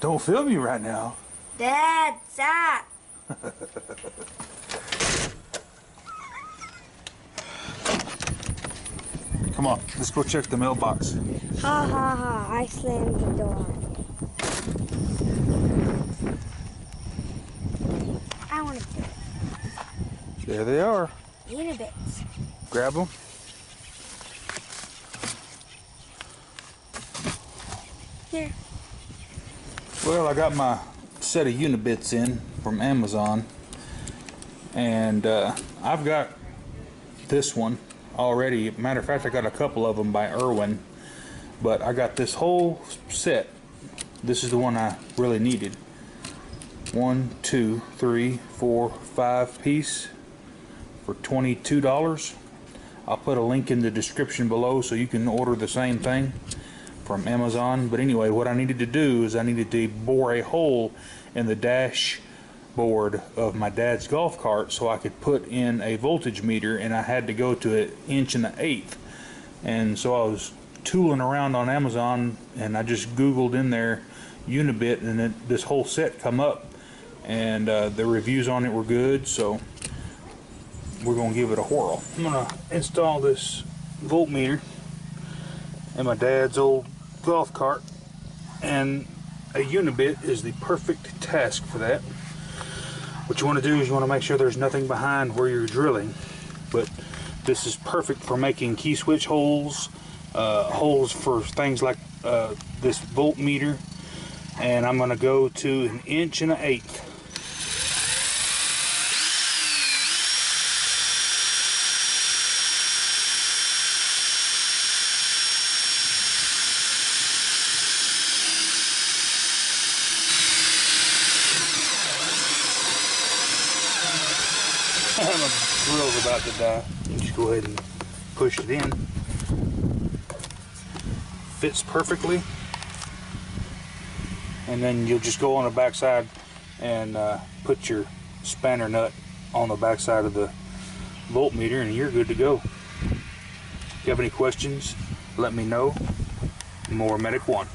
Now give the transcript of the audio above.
Don't film me right now. Dad, stop. Come on, let's go check the mailbox. Ha ha ha, I slammed the door. I want to There they are. Unibits. Grab them. Here. Well, I got my set of Unibits in from Amazon, and uh, I've got this one already. Matter of fact, I got a couple of them by Irwin, but I got this whole set. This is the one I really needed. One, two, three, four, five piece for $22. I'll put a link in the description below so you can order the same thing from Amazon. But anyway, what I needed to do is I needed to bore a hole in the dash board of my dad's golf cart so I could put in a voltage meter and I had to go to an inch and an eighth. And so I was tooling around on Amazon and I just Googled in there Unibit and this whole set come up and uh, the reviews on it were good so we're gonna give it a whirl. I'm gonna install this voltmeter in my dad's old golf cart and a unibit is the perfect task for that. What you want to do is you want to make sure there's nothing behind where you're drilling but this is perfect for making key switch holes uh, holes for things like uh, this voltmeter and I'm going to go to an inch and an eighth my drill's about to die. You just go ahead and push it in. Fits perfectly. And then you'll just go on the backside and uh, put your spanner nut on the backside of the voltmeter and you're good to go. If you have any questions, let me know. Mower Medic 1.